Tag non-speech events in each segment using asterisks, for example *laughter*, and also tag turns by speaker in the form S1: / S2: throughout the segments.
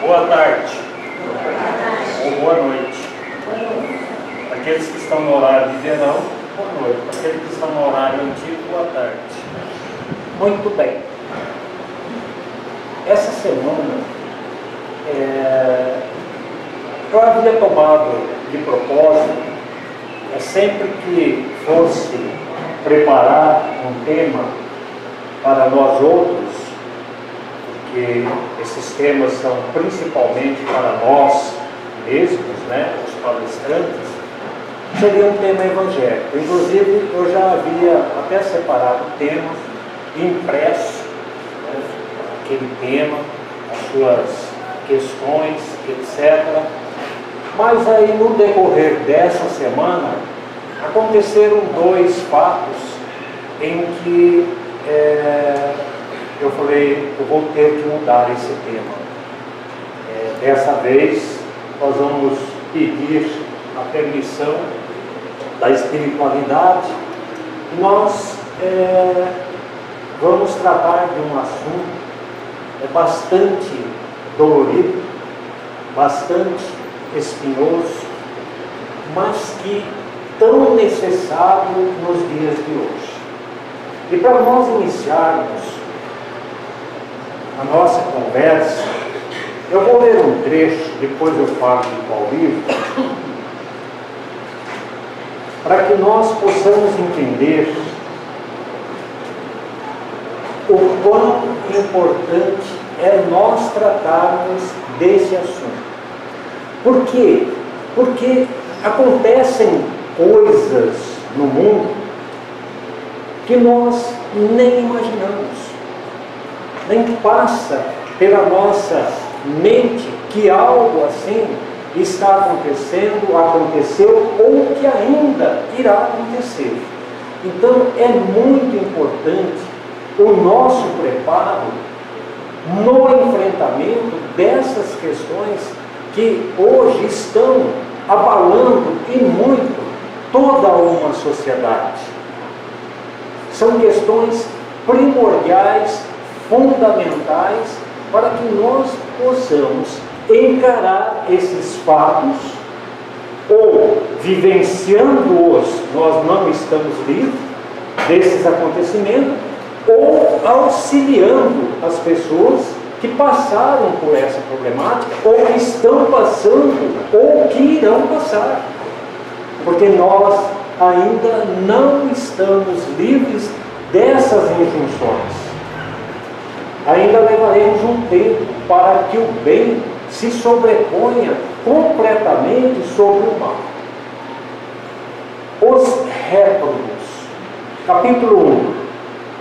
S1: Boa tarde. Ou boa noite. Aqueles que estão no horário de verão, boa noite. Aqueles que estão no horário antigo, boa tarde.
S2: Muito bem. Essa semana é, eu havia tomado de propósito, é sempre que fosse preparar um tema para nós outros, porque esses temas são principalmente para nós mesmos, né, os palestrantes, seria um tema evangélico. Inclusive, eu já havia até separado temas impresso, né, aquele tema, as suas questões, etc. Mas aí no decorrer dessa semana aconteceram dois fatos em que é, eu falei, eu vou ter que mudar esse tema. É, dessa vez nós vamos pedir a permissão da espiritualidade e nós é, vamos tratar de um assunto é bastante dolorido, bastante espinhoso, mas que tão necessário nos dias de hoje. E para nós iniciarmos a nossa conversa, eu vou ler um trecho, depois eu falo de qual livro, para que nós possamos entender o quão importante é nós tratarmos desse assunto. Por quê? Porque acontecem coisas no mundo que nós nem imaginamos, nem passa pela nossa mente que algo assim está acontecendo, aconteceu ou que ainda irá acontecer. Então é muito importante o nosso preparo no enfrentamento dessas questões que hoje estão abalando e muito toda uma sociedade. São questões primordiais, fundamentais, para que nós possamos encarar esses fatos ou vivenciando-os, nós não estamos livres desses acontecimentos, ou auxiliando as pessoas que passaram por essa problemática, ou que estão passando, ou que irão passar. Porque nós ainda não estamos livres dessas injunções. Ainda levaremos um tempo para que o bem se sobreponha completamente sobre o mal. Os réprobos, capítulo 1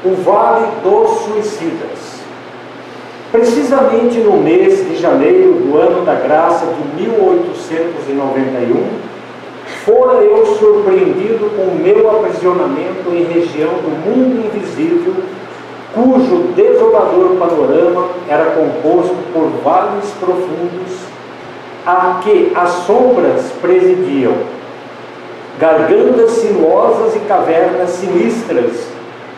S2: o Vale dos Suicidas. Precisamente no mês de janeiro do ano da graça de 1891, fora eu surpreendido com o meu aprisionamento em região do mundo invisível, cujo desolador panorama era composto por vales profundos, a que as sombras presidiam, gargantas sinuosas e cavernas sinistras,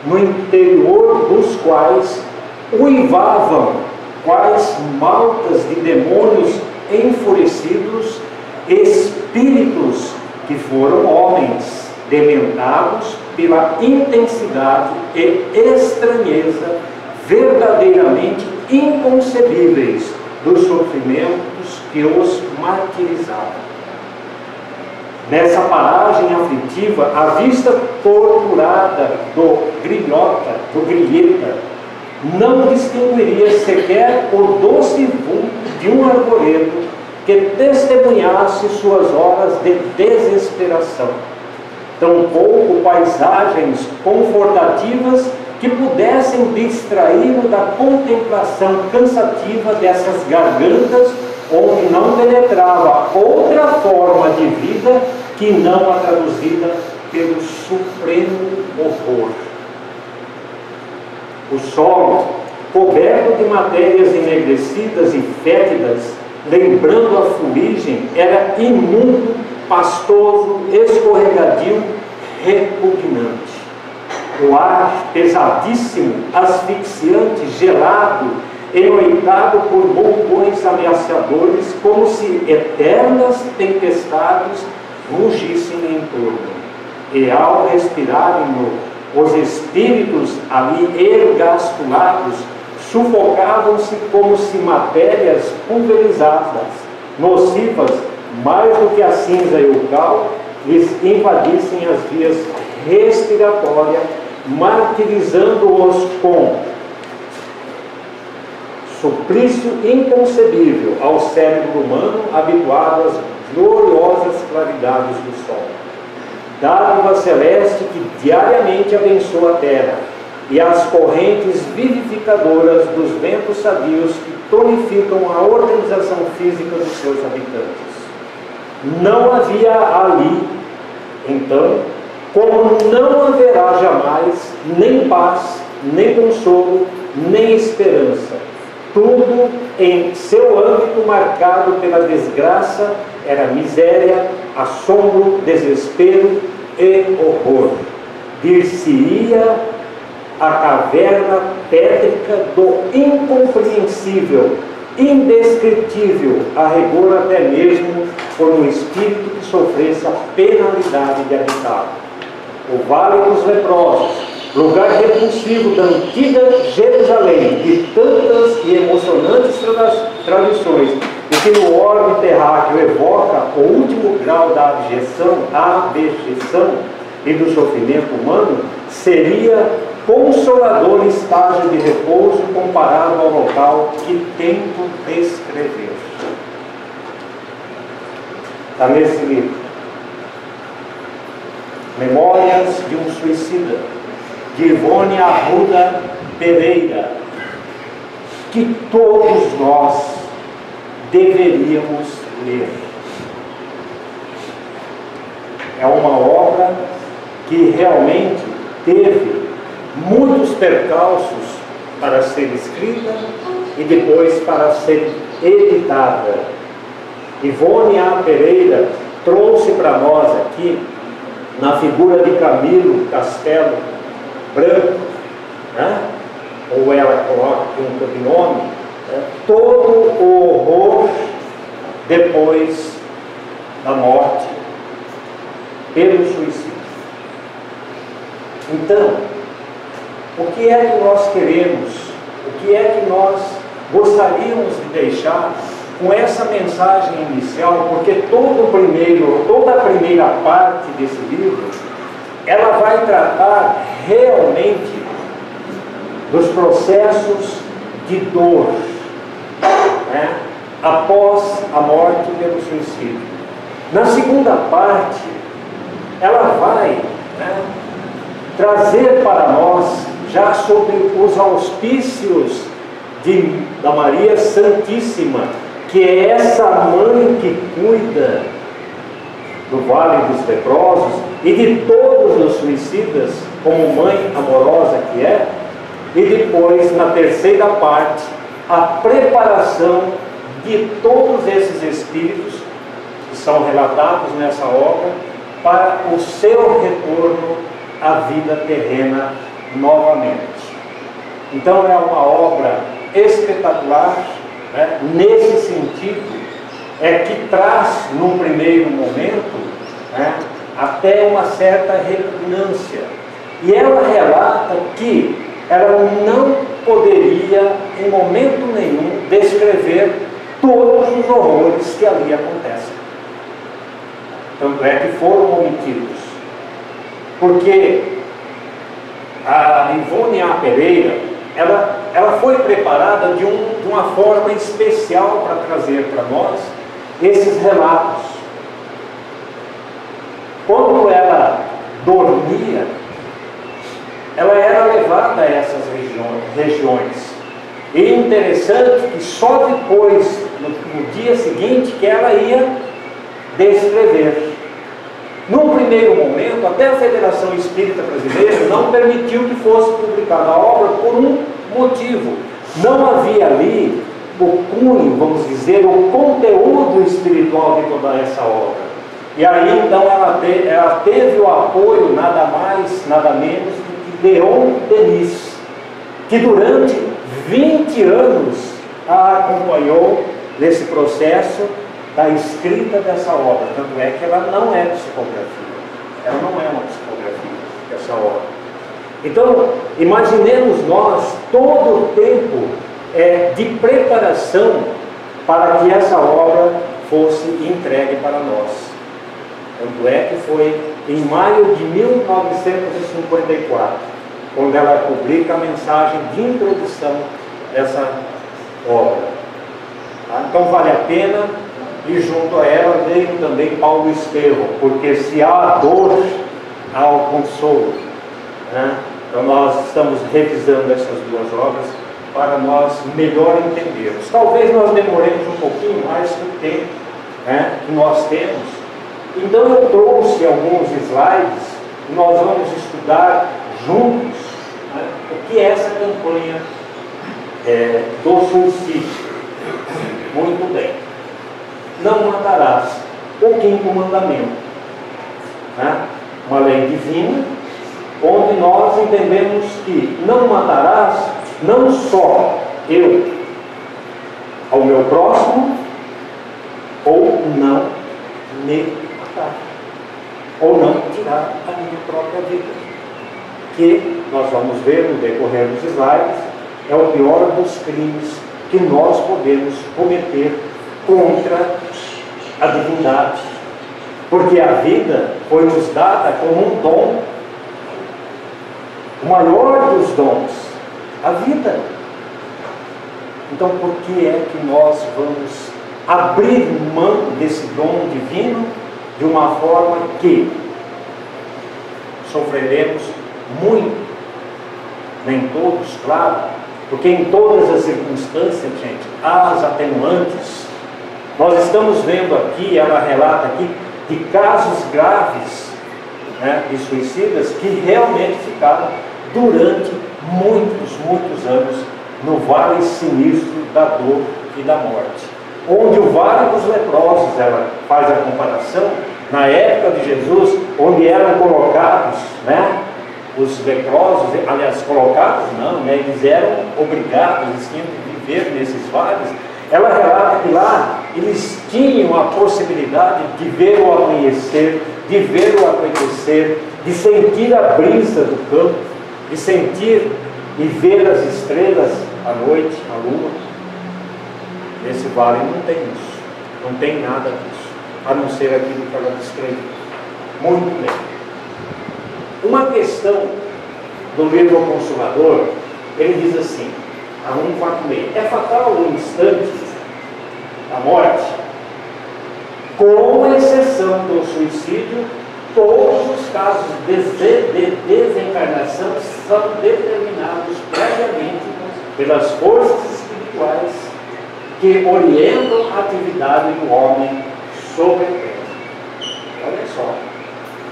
S2: no interior dos quais uivavam quais maltas de demônios enfurecidos, espíritos que foram homens dementados pela intensidade e estranheza verdadeiramente inconcebíveis dos sofrimentos que os martirizavam. Nessa paragem aflitiva, a vista torturada do grilhota, do grilheta, não distinguiria sequer o doce vulto de um arvoredo que testemunhasse suas horas de desesperação. Tampouco paisagens confortativas que pudessem distraí-lo da contemplação cansativa dessas gargantas onde não penetrava outra forma de vida que não a traduzida pelo supremo horror. O solo, coberto de matérias enegrecidas e fétidas, lembrando a fuligem, era imundo, pastoso, escorregadio, repugnante. O ar pesadíssimo, asfixiante, gelado, enoitado por bombons ameaçadores, como se eternas tempestades rugissem em torno. E ao respirarem-no, os espíritos ali ergastulados sufocavam-se como se matérias pulverizadas, nocivas mais do que a cinza e o cal, lhes invadissem as vias respiratórias, martirizando-os com suplício inconcebível ao cérebro humano habituado às gloriosas claridades do sol. Dádiva celeste que diariamente abençoa a terra e as correntes vivificadoras dos ventos sadios que tonificam a organização física dos seus habitantes. Não havia ali, então, como não haverá jamais, nem paz, nem consolo, nem esperança. Tudo em seu âmbito marcado pela desgraça era miséria, assombro, desespero e horror. Dir-se-ia a caverna tétrica do incompreensível, indescritível, a rigor até mesmo por um espírito que sofresse a penalidade de habitar. O Vale dos Leprosos, lugar repulsivo da antiga Jerusalém, de tantas e emocionantes tradições, e que no orbe terráqueo evoca o último grau da abjeção, abjeção e do sofrimento humano, seria consolador estágio de repouso comparado ao local que tento descrever. Está nesse livro. Memórias de um Suicida, de Ivone Arruda Pereira, que todos nós deveríamos ler. É uma obra que realmente teve muitos percalços para ser escrita e depois para ser editada. Ivone A. Pereira trouxe para nós aqui, na figura de Camilo Castelo Branco, né? ou ela coloca aqui um codinome, né? todo o horror depois da morte pelo suicídio. Então, o que é que nós queremos? O que é que nós gostaríamos de deixar com essa mensagem inicial? Porque todo primeiro, toda a primeira parte desse livro, ela vai tratar realmente dos processos de dor né, após a morte pelo suicídio. Na segunda parte, ela vai né, trazer para nós já sob os auspícios de, da Maria Santíssima, que é essa mãe que cuida do Vale dos Leprosos e de todos os suicidas, como mãe amorosa que é, e depois, na terceira parte, a preparação de todos esses espíritos que são relatados nessa obra para o seu retorno à vida terrena novamente. Então é uma obra espetacular, né? nesse sentido, é que traz, num primeiro momento, né? até uma certa repugnância. E ela relata que ela não poderia, em momento nenhum, descrever todos os horrores que ali acontecem. Tanto é que foram omitidos. Porque a Ivone A. Pereira, ela, ela foi preparada de, um, de uma forma especial para trazer para nós esses relatos. Quando ela dormia, ela era levada a essas regiões. E interessante que só depois, no, no dia seguinte, que ela ia descrever. Num primeiro momento, até a Federação Espírita Brasileira não permitiu que fosse publicada a obra por um motivo. Não havia ali o cunho, vamos dizer, o conteúdo espiritual de toda essa obra. E aí então ela, te, ela teve o apoio, nada mais, nada menos, do que Leon Denis, que durante 20 anos a acompanhou nesse processo da escrita dessa obra. Tanto é que ela não é psicografia. Ela não é uma psicografia, essa obra. Então, imaginemos nós todo o tempo é, de preparação para que essa obra fosse entregue para nós. Tanto é que foi em maio de 1954, quando ela publica a mensagem de introdução dessa obra. Tá? Então vale a pena, e junto a ela veio também Paulo Estevam, porque se há dor, há o consolo. Né? Então nós estamos revisando essas duas obras para nós melhor entendermos. Talvez nós demoremos um pouquinho mais do tempo né, que nós temos então eu trouxe alguns slides e nós vamos estudar juntos né, o que é essa campanha é, do suicídio. Muito bem. Não matarás. O quinto mandamento. Né? Uma lei divina, onde nós entendemos que não matarás não só eu ao meu próximo, ou não me ou não tirar a minha própria vida. Que nós vamos ver no decorrer dos slides, é o pior dos crimes que nós podemos cometer contra a divindade. Porque a vida foi nos dada como um dom, o maior dos dons, a vida. Então, por que é que nós vamos abrir mão desse dom divino de uma forma que sofreremos muito. Nem todos, claro, porque em todas as circunstâncias, gente, há as atenuantes. Nós estamos vendo aqui, ela relata aqui, de casos graves né, de suicidas que realmente ficaram durante muitos, muitos anos no vale sinistro da dor e da morte. Onde o vale dos leprosos, ela faz a comparação, na época de Jesus, onde eram colocados, né, os leprosos, aliás, colocados não, né, eles eram obrigados, eles tinham que viver nesses vales, ela relata que lá eles tinham a possibilidade de ver o amanhecer, de ver o anoitecer, de sentir a brisa do campo, de sentir e ver as estrelas à noite, a lua. Nesse vale não tem isso, não tem nada disso a não ser aquilo que ela descreveu. Muito bem. Uma questão do livro Consolador, ele diz assim, a 146, é fatal o instante da morte, com exceção do suicídio, todos os casos de, de desencarnação são determinados previamente pelas forças espirituais que orientam a atividade do homem sobre a terra. Olha só.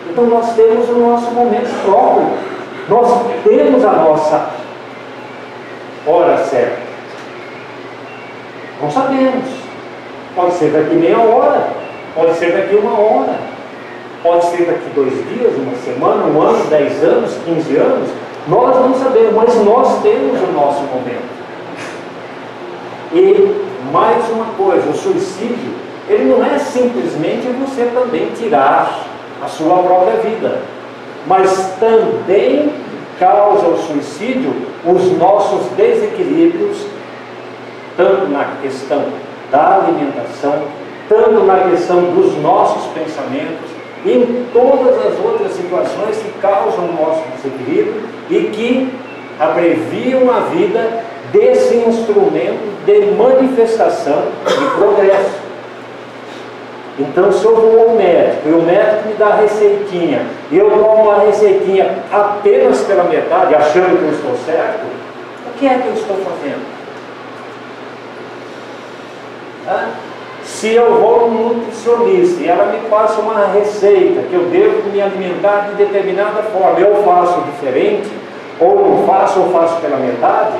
S2: Então nós temos o nosso momento próprio. Nós temos a nossa hora certa. Não sabemos. Pode ser daqui meia hora, pode ser daqui uma hora, pode ser daqui dois dias, uma semana, um ano, dez anos, quinze anos. Nós não sabemos, mas nós temos o nosso momento. E mais uma coisa, o suicídio ele não é simplesmente você também tirar a sua própria vida, mas também causa o suicídio os nossos desequilíbrios, tanto na questão da alimentação, tanto na questão dos nossos pensamentos, em todas as outras situações que causam o nosso desequilíbrio e que abreviam a vida desse instrumento de manifestação e progresso. Então, se eu vou ao médico e o médico me dá a receitinha e eu tomo uma receitinha apenas pela metade, achando que eu estou certo, o que é que eu estou fazendo? Se eu vou no nutricionista e ela me passa uma receita que eu devo me alimentar de determinada forma, eu faço diferente, ou não faço ou faço pela metade,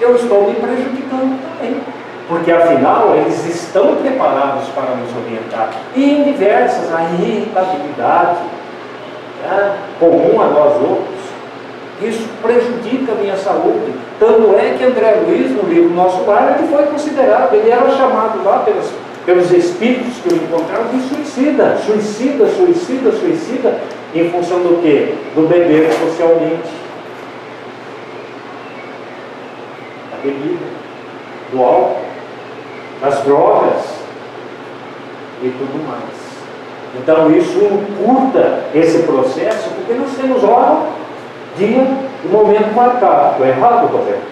S2: eu estou me prejudicando também porque afinal eles estão preparados para nos orientar. E em diversas, a irritabilidade né, comum a nós outros, isso prejudica a minha saúde, Tanto é que André Luiz, no livro Nosso Lar, ele foi considerado, ele era chamado lá pelos, pelos espíritos que o encontraram de suicida, suicida, suicida, suicida, em função do quê? Do beber socialmente. Da bebida, do álcool, das drogas e tudo mais. Então isso encurta esse processo, porque nós temos hora, dia e momento marcado. Estou errado, Roberto?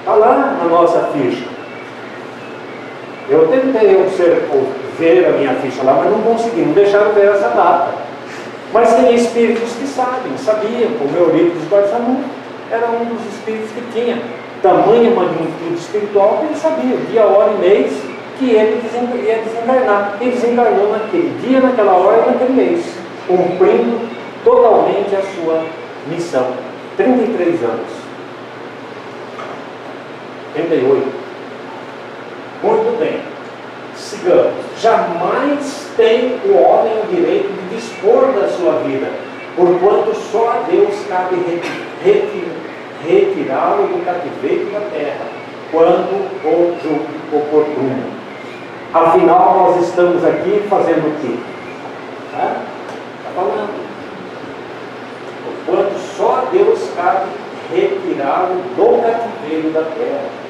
S2: Está lá na nossa ficha. Eu tentei ver a minha ficha lá, mas não consegui, não deixaram ver essa data. Mas tem espíritos que sabem, sabiam, como Eurípides Barçamão era um dos espíritos que tinha tamanha magnitude espiritual que ele sabia, dia, hora e mês, que ele ia desencarnar. E desencarnou naquele dia, naquela hora e naquele mês, cumprindo totalmente a sua missão. 33 anos. 38. Muito bem. Sigamos. Jamais tem o homem o direito de dispor da sua vida, porquanto só a Deus cabe retirá-lo do cativeiro da terra, quando o julgue oportuno. Afinal, nós estamos aqui fazendo o quê? Está falando. Porquanto só Deus cabe retirá-lo do cativeiro da terra.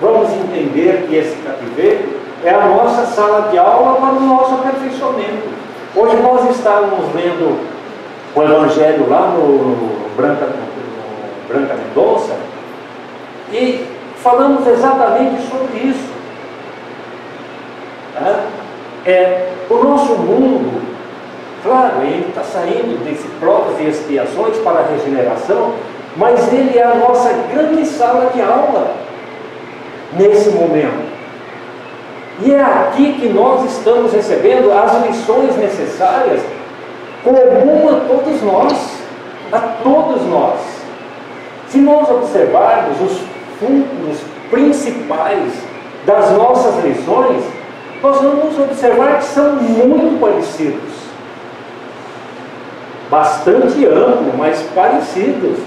S2: Vamos entender que esse cativeiro é a nossa sala de aula para o nosso aperfeiçoamento. Hoje nós estávamos lendo o Evangelho lá no Branca, no Branca Mendonça e falamos exatamente sobre isso. É, o nosso mundo, claro, ele está saindo desse provas e expiações para a regeneração, mas ele é a nossa grande sala de aula nesse momento. E é aqui que nós estamos recebendo as lições necessárias, comum a todos nós, a todos nós. Se nós observarmos os fundos principais das nossas lições, nós vamos observar que são muito parecidos. Bastante amplo, mas parecidos.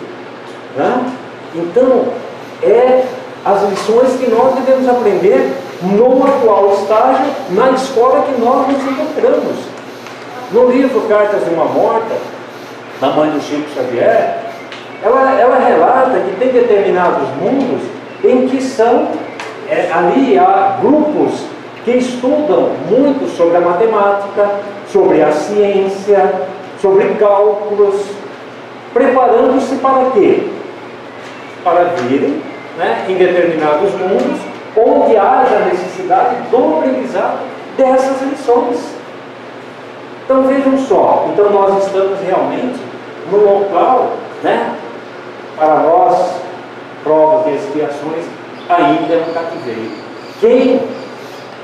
S2: Né? Então, é as lições que nós devemos aprender no atual estágio, na escola que nós nos encontramos. No livro Cartas de uma Morta, da mãe do Chico Xavier, ela, ela relata que tem determinados mundos em que são, é, ali há grupos que estudam muito sobre a matemática, sobre a ciência, sobre cálculos, preparando-se para quê? Para virem né, em determinados mundos onde haja necessidade do aprendizado dessas lições. Então vejam só, então nós estamos realmente no local, né, para nós, provas e expiações, ainda é um cativeiro. Quem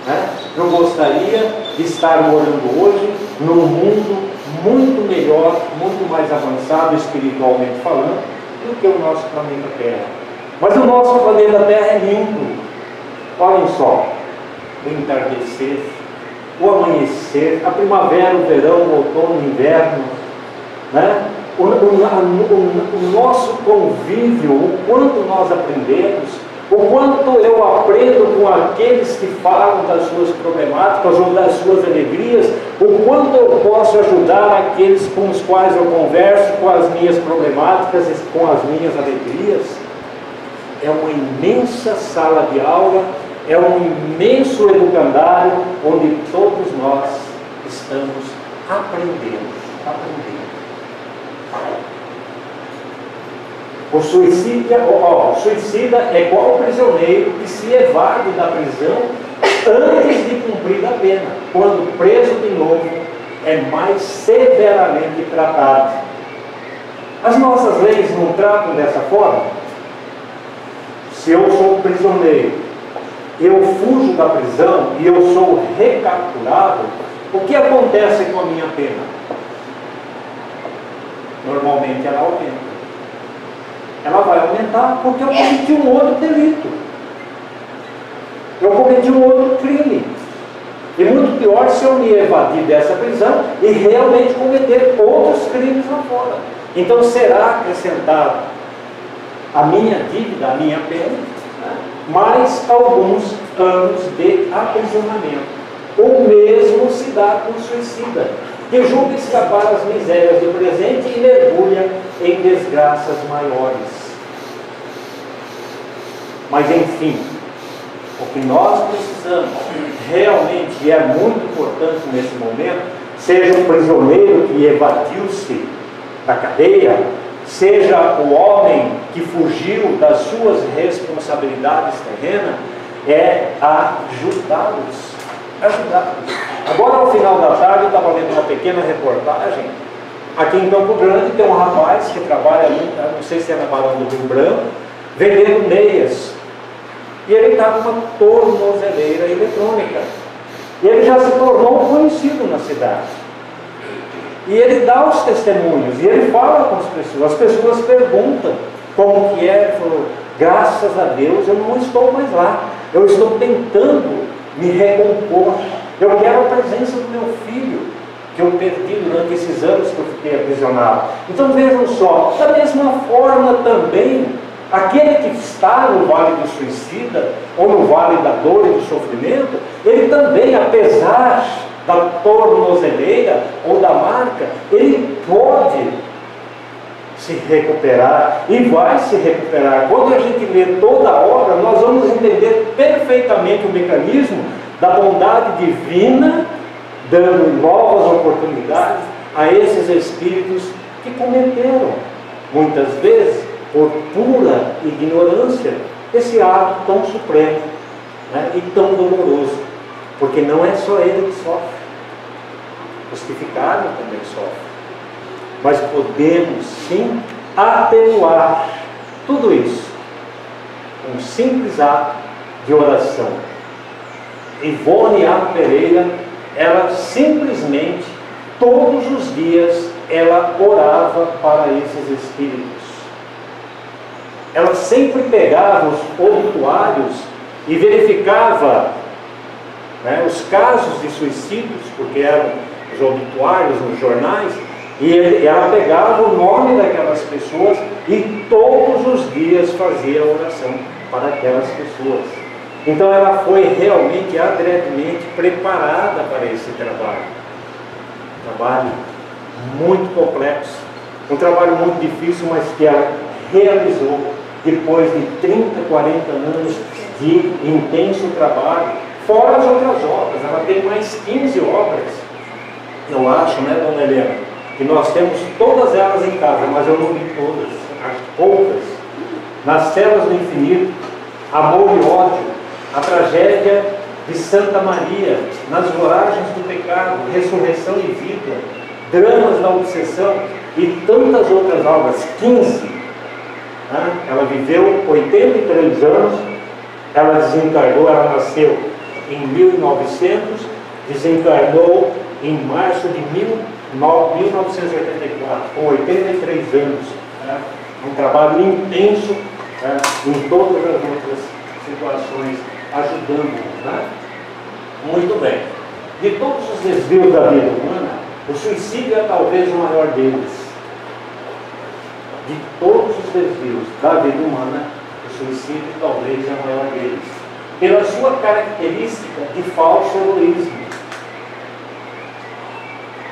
S2: né, não gostaria de estar morando hoje num mundo muito melhor, muito mais avançado espiritualmente falando, do que o nosso planeta Terra? Mas o nosso planeta Terra é lindo. Olhem só, o entardecer, o amanhecer, a primavera, o verão, o outono, o inverno, né? o, o, o, o nosso convívio, o quanto nós aprendemos, o quanto eu aprendo com aqueles que falam das suas problemáticas ou das suas alegrias, o quanto eu posso ajudar aqueles com os quais eu converso com as minhas problemáticas e com as minhas alegrias. É uma imensa sala de aula, é um imenso educandário onde todos nós estamos aprendendo, aprendendo. O suicida, ó, o suicida é igual o prisioneiro que se evade da prisão antes de cumprir a pena. Quando preso de novo, é mais severamente tratado. As nossas leis não tratam dessa forma? Se eu sou prisioneiro, eu fujo da prisão e eu sou recapturado, o que acontece com a minha pena? Normalmente ela aumenta ela vai aumentar porque eu cometi um outro delito. Eu cometi um outro crime. E muito pior se eu me evadir dessa prisão e realmente cometer outros crimes lá fora. Então será acrescentado a minha dívida, a minha pena, né? mais alguns anos de aprisionamento. O mesmo se dá com suicida, que julga escapar as misérias do presente e mergulha em desgraças maiores. Mas enfim, o que nós precisamos realmente, é muito importante nesse momento, seja o prisioneiro que evadiu-se da cadeia, seja o homem que fugiu das suas responsabilidades terrenas, é ajudá-los. Ajudá-los. Agora, ao final da tarde, eu estava vendo uma pequena reportagem. Aqui em Campo Grande tem um rapaz que trabalha ali, não sei se é na Barão do Rio Branco, vendendo meias e ele está com uma tornozeleira eletrônica. E ele já se tornou conhecido na cidade. E ele dá os testemunhos, e ele fala com as pessoas. As pessoas perguntam como que é. Falou, graças a Deus eu não estou mais lá. Eu estou tentando me recompor. Eu quero a presença do meu filho, que eu perdi durante esses anos que eu fiquei aprisionado. Então vejam só, da mesma forma também Aquele que está no vale do suicida, ou no vale da dor e do sofrimento, ele também, apesar da tornozeleira ou da marca, ele pode se recuperar e vai se recuperar. Quando a gente lê toda a obra, nós vamos entender perfeitamente o mecanismo da bondade divina, dando novas oportunidades a esses espíritos que cometeram, muitas vezes, por pura ignorância, esse ato tão supremo né, e tão doloroso. Porque não é só ele que sofre, os que ficaram também sofrem. Mas podemos sim atenuar tudo isso com um simples ato de oração. Ivone A. Pereira, ela simplesmente, todos os dias, ela orava para esses espíritos ela sempre pegava os obituários e verificava né, os casos de suicídios, porque eram os obituários nos jornais, e ela pegava o nome daquelas pessoas e todos os dias fazia oração para aquelas pessoas. Então ela foi realmente adredemente preparada para esse trabalho. Um trabalho muito complexo, um trabalho muito difícil, mas que ela realizou depois de 30, 40 anos de intenso trabalho, fora as outras obras. Ela tem mais 15 obras, eu acho, né, dona Helena? Que nós temos todas elas em casa, mas eu não li todas, poucas. Nas Celas do Infinito, Amor e Ódio, a tragédia de Santa Maria, nas voragens do pecado, ressurreição e vida, dramas da obsessão e tantas outras obras, 15 né? Ela viveu 83 anos, ela desencarnou, ela nasceu em 1900, desencarnou em março de 1984, com 83 anos. Né? Um trabalho intenso né? em todas as outras situações, ajudando. Né? Muito bem. De todos os desvios da vida humana, o suicídio é talvez o maior deles de todos os desvios da vida humana, o suicídio talvez é o maior deles, pela sua característica de falso egoísmo.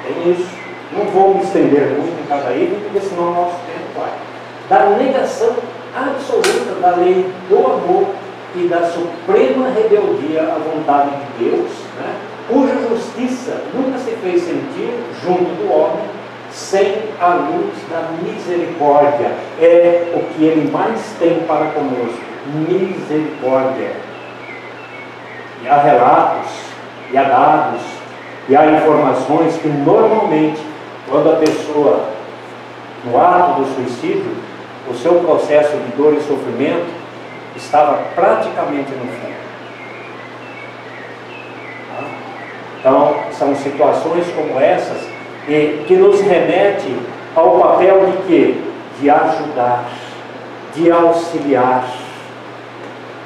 S2: É isso. Não vou me estender muito em cada item, porque senão o nosso tempo vai. Da negação absoluta da lei do amor e da suprema rebeldia à vontade de Deus, né? cuja justiça nunca se fez sentir junto do homem sem a luz da misericórdia. É o que Ele mais tem para conosco: misericórdia. E há relatos, e há dados, e há informações que normalmente, quando a pessoa, no ato do suicídio, o seu processo de dor e sofrimento estava praticamente no fim. Tá? Então, são situações como essas e que nos remete ao papel de quê? De ajudar, de auxiliar.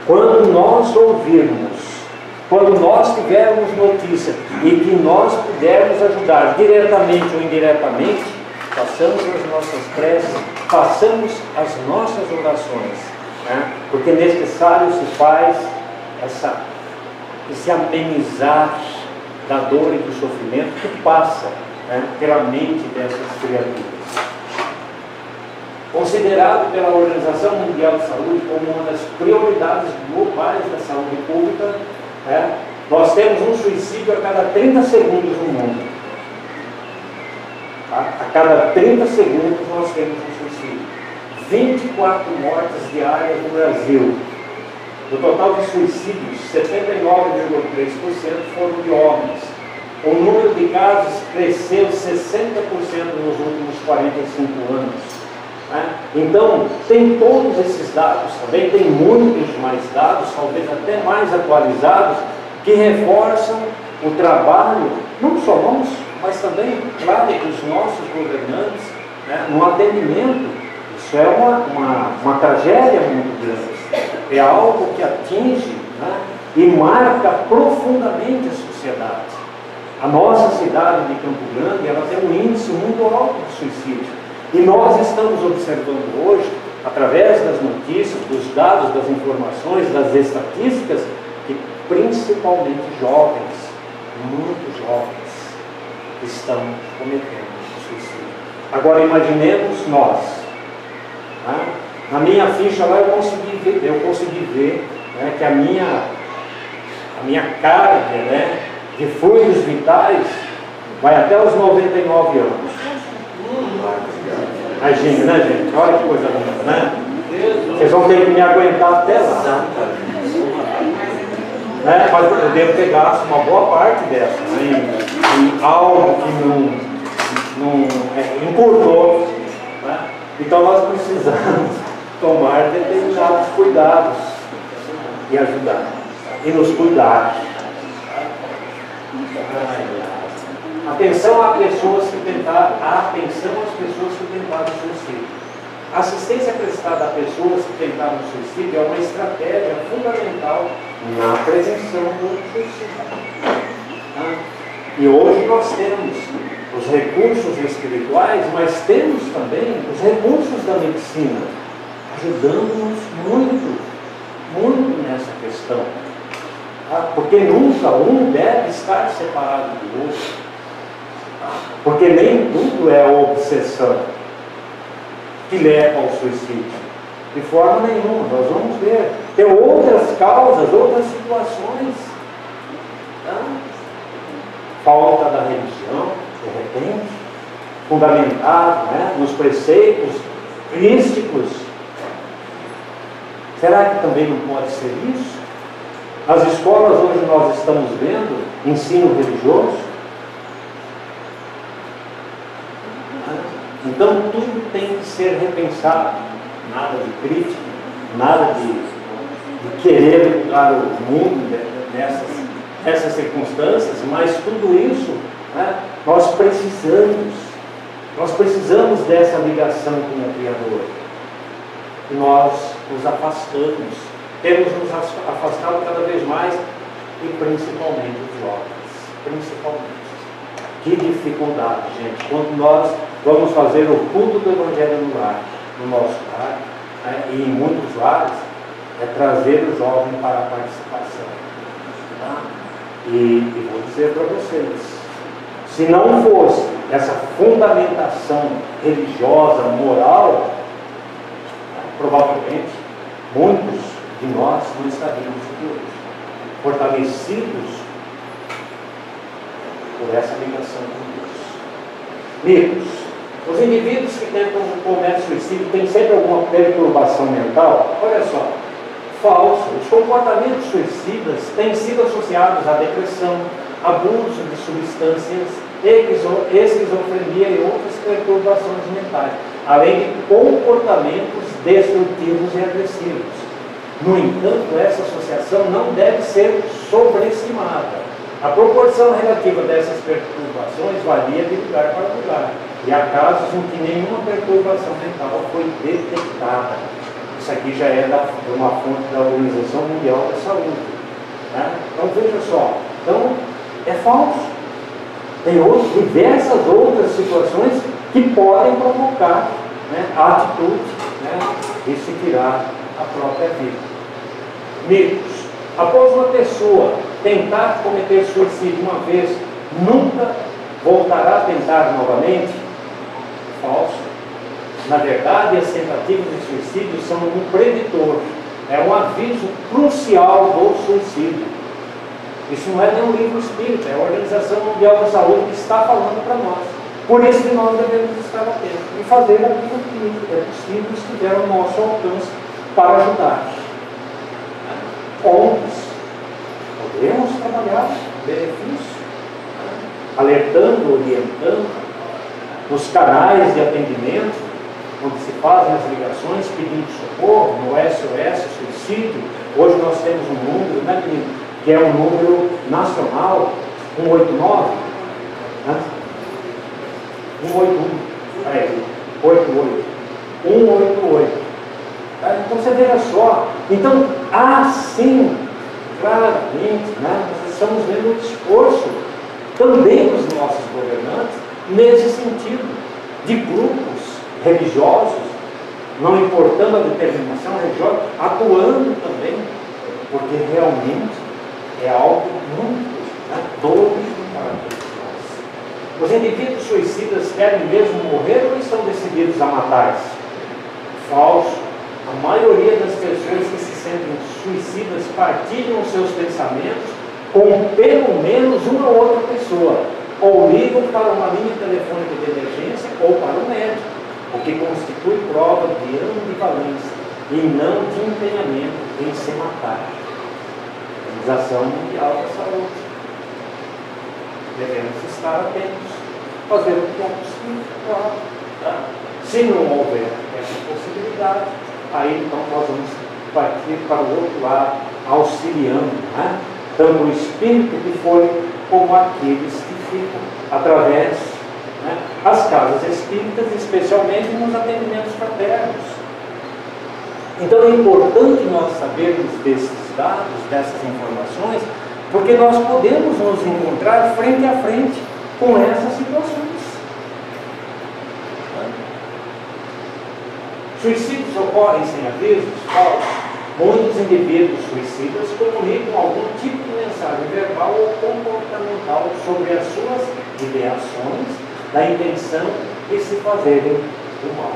S2: Quando nós ouvirmos, quando nós tivermos notícia e que nós pudermos ajudar diretamente ou indiretamente, façamos as nossas preces, façamos as nossas orações, né? porque necessário se faz essa, esse amenizar da dor e do sofrimento que passa né, pela mente dessas criaturas. Considerado pela Organização Mundial de Saúde como uma das prioridades globais da saúde pública, né, nós temos um suicídio a cada 30 segundos no mundo. Tá? A cada 30 segundos nós temos um suicídio. 24 mortes diárias no Brasil. Do total de suicídios, 79,3% foram de homens. O número de casos cresceu 60% nos últimos 45 anos. Né? Então, tem todos esses dados também, tem muitos mais dados, talvez até mais atualizados, que reforçam o trabalho, não só nosso, mas também, claro, dos nossos governantes, né? no atendimento. Isso é uma, uma, uma tragédia muito grande é algo que atinge né, e marca profundamente a sociedade. A nossa cidade de Campo Grande ela tem um índice muito alto de suicídio. E nós estamos observando hoje, através das notícias, dos dados, das informações, das estatísticas, que principalmente jovens, muito jovens, estão cometendo suicídio. Agora imaginemos nós. Né? Na minha ficha lá eu consegui ver, eu consegui ver né, que a minha, a minha carga né, de fluidos vitais vai até os 99 anos. Imagina, né gente? Olha que coisa linda, né? Vocês vão ter que me aguentar até lá. Né? Mas eu devo gasto uma boa parte dessa né? em algo que não, não é, encurtou. Né? Então nós precisamos *laughs* tomar determinados cuidados e ajudar. E nos cuidar. Atenção a pessoas que tentaram, atenção às pessoas que tentaram suicídio. Assistência prestada a pessoas que tentaram suicídio é uma estratégia fundamental na prevenção do suicídio. E hoje nós temos os recursos espirituais, mas temos também os recursos da medicina ajudando-nos muito, muito nessa questão. Tá? Porque nunca um deve estar separado do outro. Porque nem tudo é obsessão que leva ao suicídio. De forma nenhuma, nós vamos ver. Tem outras causas, outras situações. Tá? Falta da religião, de repente, fundamentado né, nos preceitos crísticos Será que também não pode ser isso? Nas escolas hoje nós estamos vendo ensino religioso. Então tudo tem que ser repensado. Nada de crítica, nada de, de querer mudar o mundo nessas, nessas circunstâncias, mas tudo isso né, nós precisamos. Nós precisamos dessa ligação com o Criador. Nós nos afastamos, temos nos afastado cada vez mais e principalmente os jovens, principalmente. Que dificuldade, gente, quando nós vamos fazer o culto do Evangelho no lar, no nosso lar, né, e em muitos lares, é trazer o jovem para a participação. Tá? E, e vou dizer para vocês, se não fosse essa fundamentação religiosa, moral, provavelmente muitos de nós não estaríamos aqui hoje, fortalecidos por essa ligação com Deus. Amigos, os indivíduos que tentam cometer suicídio têm sempre alguma perturbação mental? Olha só, falso. Os comportamentos suicidas têm sido associados à depressão, abuso de substâncias, esquizofrenia e outras perturbações mentais, além de comportamentos destrutivos e agressivos. No entanto, essa associação não deve ser sobreestimada. A proporção relativa dessas perturbações varia de lugar para lugar. E há casos em que nenhuma perturbação mental foi detectada. Isso aqui já é da, de uma fonte da Organização Mundial da Saúde. Né? Então veja só, então é falso. Tem outros, diversas outras situações que podem provocar né, a atitude né, de se tirar a própria vida. Amigos, após uma pessoa tentar cometer suicídio uma vez, nunca voltará a tentar novamente? Falso. Na verdade, as tentativas de suicídio são um preditor, é um aviso crucial do suicídio. Isso não é nenhum livro espírita, é a Organização Mundial da Saúde que está falando para nós. Por isso que nós devemos estar atentos e fazer aquilo que é possível estiver ao nosso alcance para ajudar. ONGs, podemos trabalhar benefício, alertando, orientando, nos canais de atendimento, onde se fazem as ligações pedindo socorro, no SOS, suicídio. Hoje nós temos um número, né, que é um número nacional, 189, né? 181, é, 88, 188. Tá? Então você veja só, então há sim, claramente, né, nós estamos vendo um esforço também dos nossos governantes nesse sentido, de grupos religiosos, não importando a determinação religiosa, atuando também, porque realmente é algo muito né, doido para nós. Os indivíduos suicidas querem mesmo morrer ou estão decididos a matar-se? Falso. A maioria das pessoas que se sentem suicidas partilham seus pensamentos com pelo menos uma outra pessoa, ou ligam para uma linha telefônica de emergência ou para o médico, o que constitui prova de ambivalência e não de empenhamento em se matar. Organização Mundial da Saúde. Devemos estar atentos, fazer o que é possível, claro. Tá? Se não houver essa possibilidade, aí então nós vamos partir para o outro lado, auxiliando, né? tanto o espírito que foi, como aqueles que através né, as casas espíritas, especialmente nos atendimentos fraternos. Então é importante nós sabermos desses dados, dessas informações, porque nós podemos nos encontrar frente a frente com essas situações. Suicídios ocorrem sem avisos? Falso. Muitos indivíduos suicidas comunicam algum tipo de mensagem verbal ou comportamental sobre as suas ideações, da intenção de se fazerem o mal.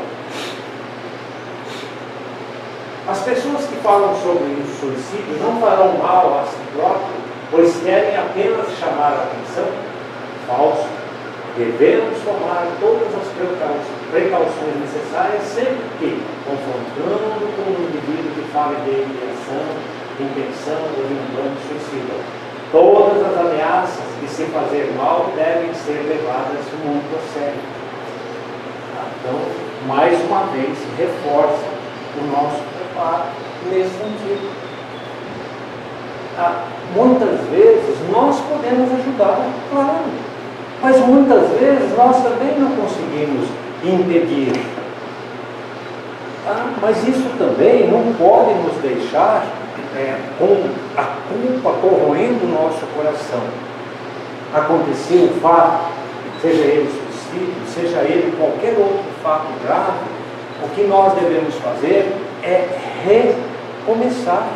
S2: As pessoas que falam sobre o suicídio não farão mal a si próprio, pois querem apenas chamar a atenção. Falso. Devemos tomar todas as precauções necessárias sempre que, confrontando com um indivíduo que fale de intenção, intenção ou plano suicida. Todas as ameaças de se fazer mal devem ser levadas muito a sério. Então, mais uma vez, reforça o nosso nesse sentido. Ah, muitas vezes nós podemos ajudar, claro, mas muitas vezes nós também não conseguimos impedir. Mas isso também não pode nos deixar é, com a culpa corroendo o nosso coração. Aconteceu um fato, seja ele suicídio, seja ele qualquer outro fato grave, o que nós devemos fazer é recomeçar,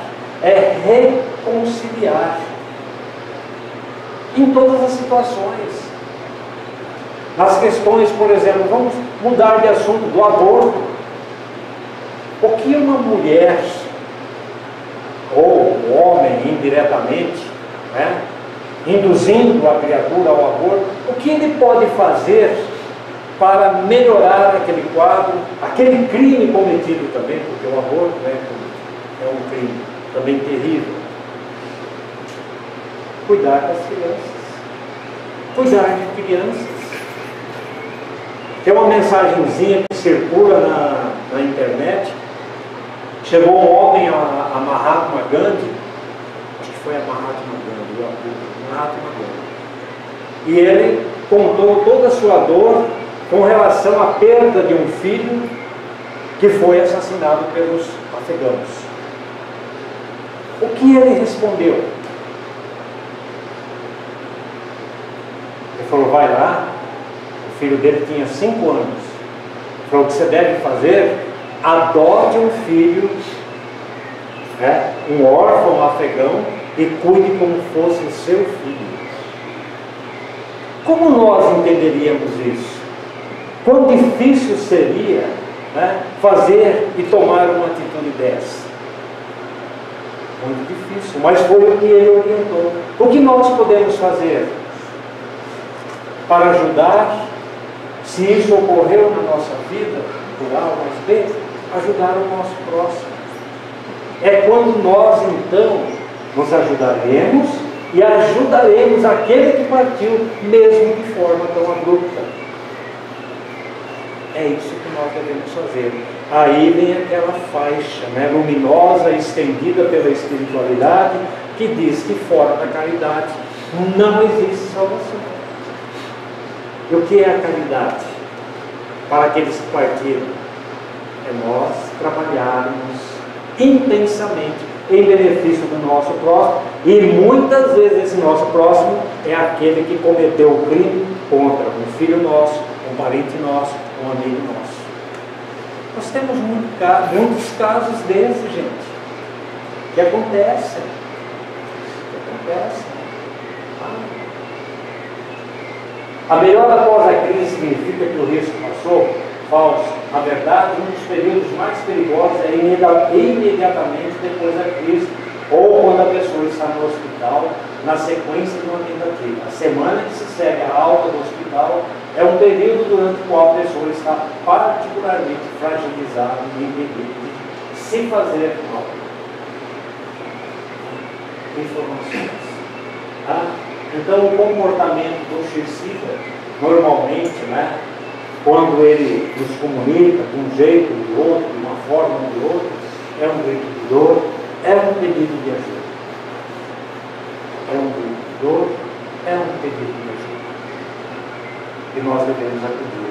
S2: é reconciliar. Em todas as situações. Nas questões, por exemplo, vamos mudar de assunto do aborto. O que uma mulher, ou um homem indiretamente, né, induzindo a criatura ao aborto, o que ele pode fazer para melhorar aquele quadro, aquele crime cometido também, porque o aborto né, é um crime também terrível. Cuidar das crianças. Cuidar de crianças. Tem uma mensagenzinha que circula na, na internet. Chegou um homem a, a Mahatma Gandhi, acho que foi a Mahatma Gandhi, o Mahatma Gandhi. E ele contou toda a sua dor com relação à perda de um filho que foi assassinado pelos afegãos. O que ele respondeu? Ele falou: vai lá, o filho dele tinha cinco anos. Falou: o que você deve fazer? Adote um filho, né, um órfão afegão, e cuide como fosse o seu filho. Como nós entenderíamos isso? Quão difícil seria né, fazer e tomar uma atitude dessa? Muito difícil, mas foi o que ele orientou. O que nós podemos fazer para ajudar, se isso ocorreu na nossa vida, por A mais B, ajudar o nosso próximo. É quando nós então nos ajudaremos e ajudaremos aquele que partiu, mesmo de forma tão abrupta. É isso que nós devemos fazer. Aí vem aquela faixa né, luminosa, estendida pela espiritualidade, que diz que fora da caridade não existe salvação. E o que é a caridade? Para aqueles que partiram, é nós trabalharmos intensamente em benefício do nosso próximo, e muitas vezes esse nosso próximo é aquele que cometeu o crime contra um filho nosso, um parente nosso, um amigo nosso. Nós temos muito, muitos casos desses, gente, que acontecem. Que acontecem. A melhor após a crise significa que o risco passou? Falso. Na verdade, um dos períodos mais perigosos é imediatamente depois da crise, ou quando a pessoa está no hospital, na sequência de uma tentativa. A semana que se segue a alta do hospital é um período durante o qual a pessoa está particularmente fragilizada e impedida de se fazer mal. Informações. Ah, então, o comportamento do suicida, normalmente, né, quando ele nos comunica de um jeito ou de outro, de uma forma ou de outra, é um grito de dor, é um pedido de ajuda. É um grito de dor, é um pedido de ajuda. E nós devemos acudir.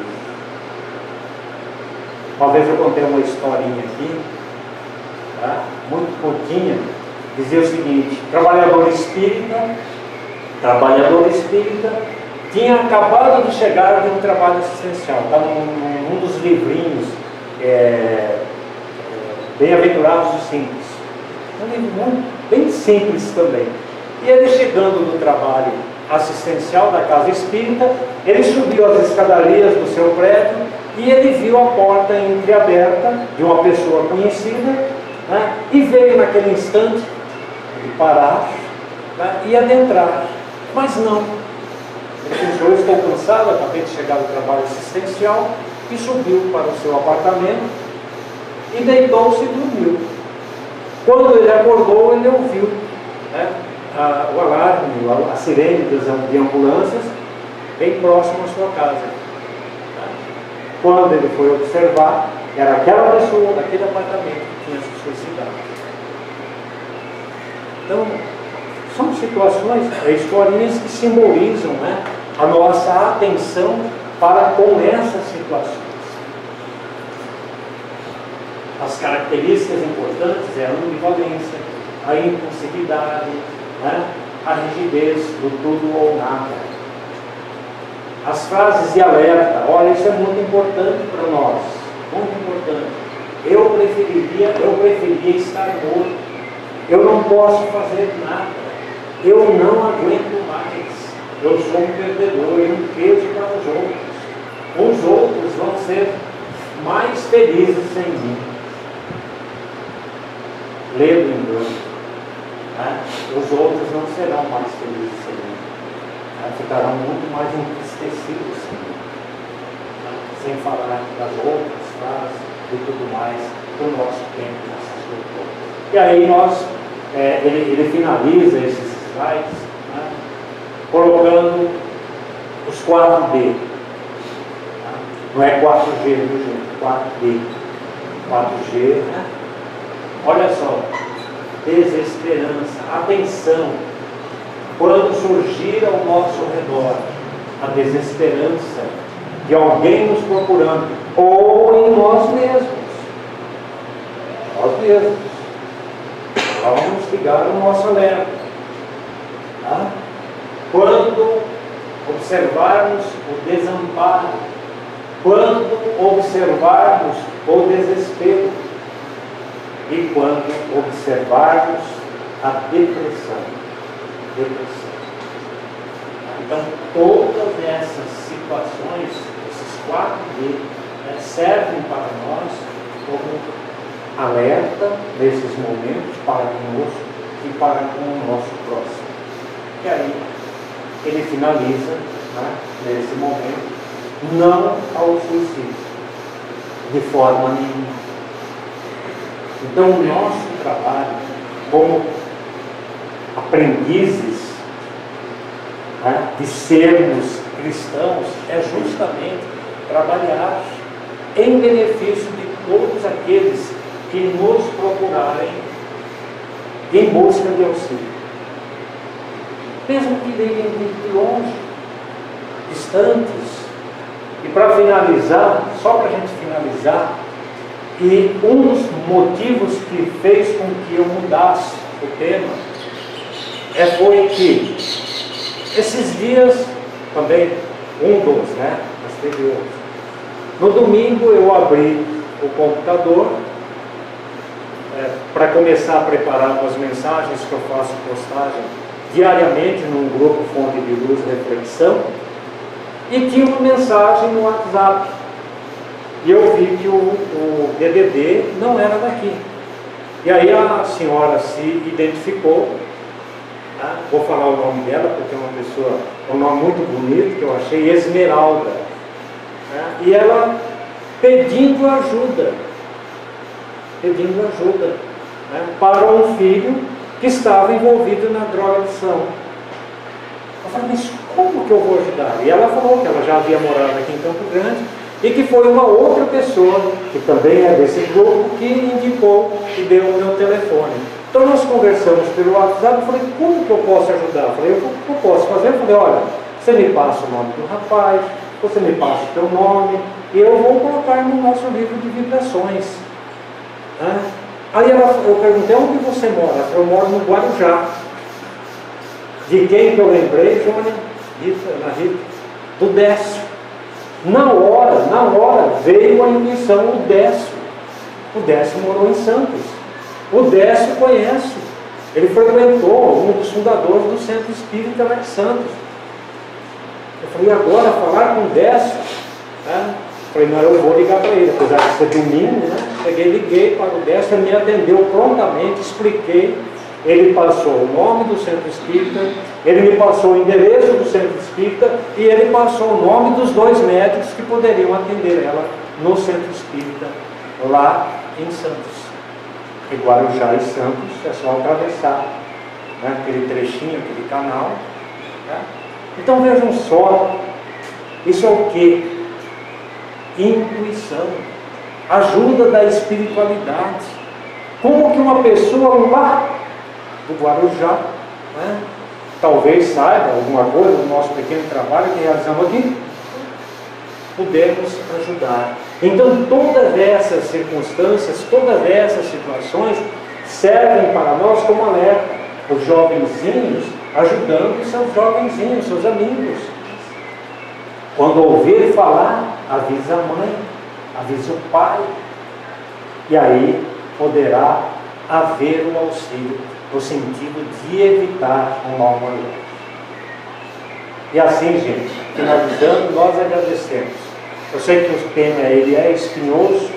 S2: Uma vez eu contei uma historinha aqui, tá? muito curtinha, dizia o seguinte, trabalhador espírita, trabalhador espírita, tinha acabado de chegar de um trabalho assistencial, está num, num, dos livrinhos é, é, Bem-aventurados e Simples. Um livro bem simples também. E ele chegando no trabalho assistencial da casa espírita, ele subiu as escadarias do seu prédio e ele viu a porta entreaberta de uma pessoa conhecida né, e veio naquele instante parar né, e adentrar. Mas não, pensou, estou cansado, acabei de chegar do trabalho assistencial e subiu para o seu apartamento e deitou-se e dormiu. Quando ele acordou, ele ouviu né, a, o alarme, a, a sirene de ambulâncias bem próximo à sua casa. Quando ele foi observar, era aquela pessoa daquele apartamento que tinha se suicidado. Então, são situações, é, historinhas que simbolizam né, a nossa atenção para com essas situações. As características importantes é a univalência, a impulsividade, né, a rigidez do tudo ou nada. As frases de alerta, olha, isso é muito importante para nós, muito importante. Eu preferiria, eu preferiria estar morto. Eu não posso fazer nada eu não aguento mais. Eu sou um perdedor e um peso para os outros. Os outros vão ser mais felizes sem mim. Lê o. Né? Os outros não serão mais felizes sem mim. Né? Ficarão muito mais entristecidos sem mim. Né? Sem falar das outras frases e tudo mais do nosso tempo, nossas. E aí nós, é, ele, ele finaliza esses slides, né? colocando os 4D. Tá? Não é 4G, viu gente? 4D. 4G, né? Olha só, desesperança, atenção. Quando surgir ao nosso redor a desesperança de alguém nos procurando, ou em nós mesmos. Nós mesmos. Vamos ligar o nosso alerta. Quando observarmos o desamparo, quando observarmos o desespero e quando observarmos a depressão. depressão. Então, todas essas situações, esses quatro D, né, servem para nós como alerta nesses momentos para conosco e para com o nosso próximo. E aí, ele finaliza, né, nesse momento, não ao suicídio, de forma nenhuma. Então, o nosso trabalho como aprendizes né, de sermos cristãos é justamente trabalhar em benefício de todos aqueles que nos procurarem em busca de auxílio. Mesmo que venham de longe, distantes. E para finalizar, só para a gente finalizar, e um dos motivos que fez com que eu mudasse o tema é, foi que esses dias, também um dos, né? Mas teve. No domingo eu abri o computador é, para começar a preparar as mensagens que eu faço postagem diariamente num grupo Fonte de Luz Reflexão e tinha uma mensagem no WhatsApp. E eu vi que o, o DDD não era daqui. E aí a senhora se identificou, tá? vou falar o nome dela porque é uma pessoa, é um nome muito bonito que eu achei, Esmeralda. Tá? E ela pedindo ajuda, pedindo ajuda né? para um filho que estava envolvido na drogação. Eu falei, mas como que eu vou ajudar? E ela falou que ela já havia morado aqui em Campo Grande e que foi uma outra pessoa, que também é desse grupo, que indicou e deu o meu telefone. Então nós conversamos pelo WhatsApp, falei, como que eu posso ajudar? Eu falei, eu, eu posso fazer? Eu falei, olha, você me passa o nome do rapaz, você me passa o teu nome, e eu vou colocar no nosso livro de vibrações. Né? Aí ela, eu perguntei, onde você mora? Eu moro no Guarujá. De quem que eu lembrei? Jônia, Rita, na Rita, do Décio. Na hora, na hora, veio a intuição, o Décio. O Décio morou em Santos. O Décio conhece. Ele frequentou um dos fundadores do Centro Espírita lá de Santos. Eu falei, agora falar com o Décio? Né? Falei, não, eu vou ligar para ele, apesar de ser domingo, né? Peguei, liguei para o ele me atendeu prontamente, expliquei ele passou o nome do centro espírita, ele me passou o endereço do centro espírita e ele passou o nome dos dois médicos que poderiam atender ela no centro espírita, lá em Santos. E Guarujá e Santos é só atravessar né, aquele trechinho, aquele canal. Né? Então vejam só, isso é o que? Intuição, ajuda da espiritualidade. Como que uma pessoa lá do Guarujá, né? talvez saiba alguma coisa do nosso pequeno trabalho que realizamos aqui, podemos ajudar. Então, todas essas circunstâncias, todas essas situações servem para nós como alerta. Os jovenzinhos ajudando seus jovenzinhos, seus amigos. Quando ouvir falar, avisa a mãe, avisa o pai, e aí poderá haver o auxílio no sentido de evitar um mal maior. E assim, gente, finalizando, nós agradecemos. Eu sei que o tema ele é espinhoso,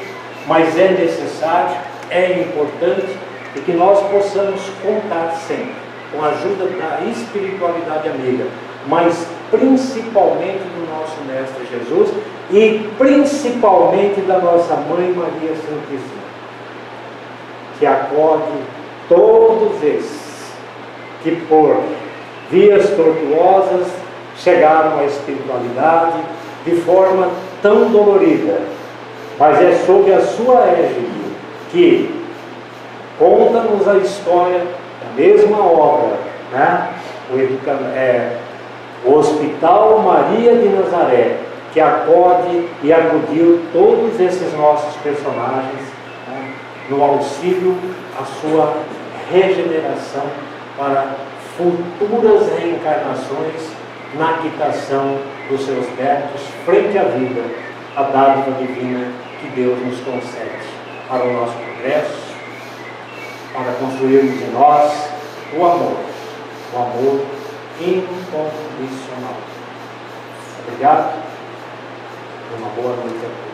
S2: mas é necessário, é importante e que nós possamos contar sempre com a ajuda da espiritualidade amiga, mas principalmente do nosso Mestre Jesus e principalmente da nossa Mãe Maria Santíssima, que acorde todos esses que por vias tortuosas chegaram à espiritualidade de forma tão dolorida, mas é sob a sua égide que conta-nos a história da mesma obra, né? o, é, o Hospital Maria de Nazaré, que acode e acudiu todos esses nossos personagens né? no auxílio à sua regeneração para futuras reencarnações na quitação dos seus débitos frente à vida, a dádiva divina que Deus nos concede para o nosso progresso, para construirmos em nós o amor, o amor incondicional. Obrigado. Uma boa noite a todos.